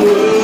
Would.